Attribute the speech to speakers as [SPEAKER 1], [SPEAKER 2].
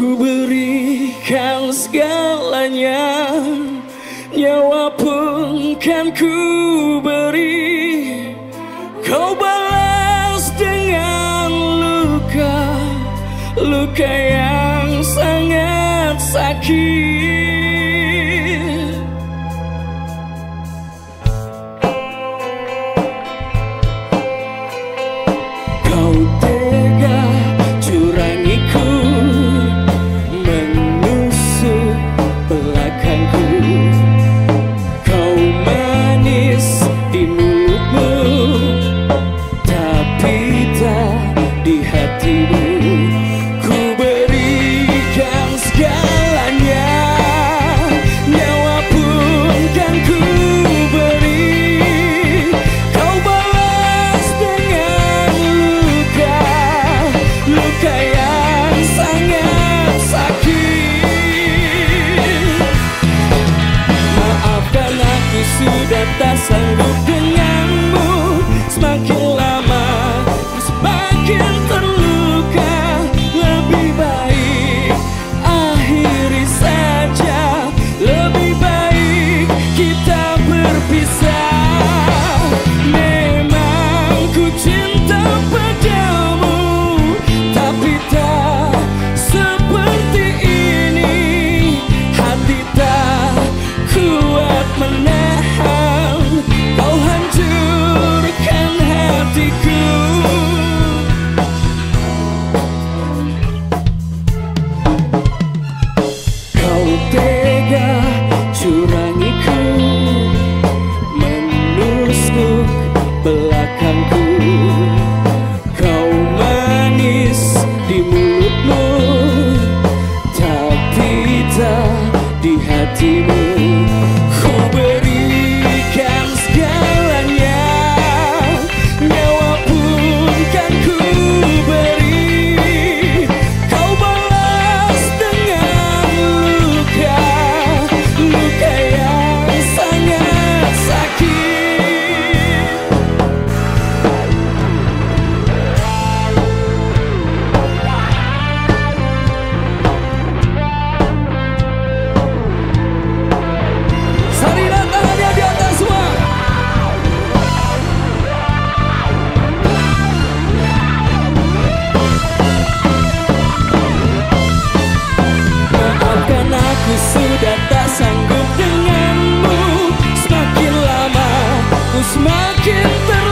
[SPEAKER 1] Ku berikan segalanya Nyawa pun kan ku beri. Kau balas dengan luka Luka yang sangat sakit. Kau dessa Que belakangku. keep the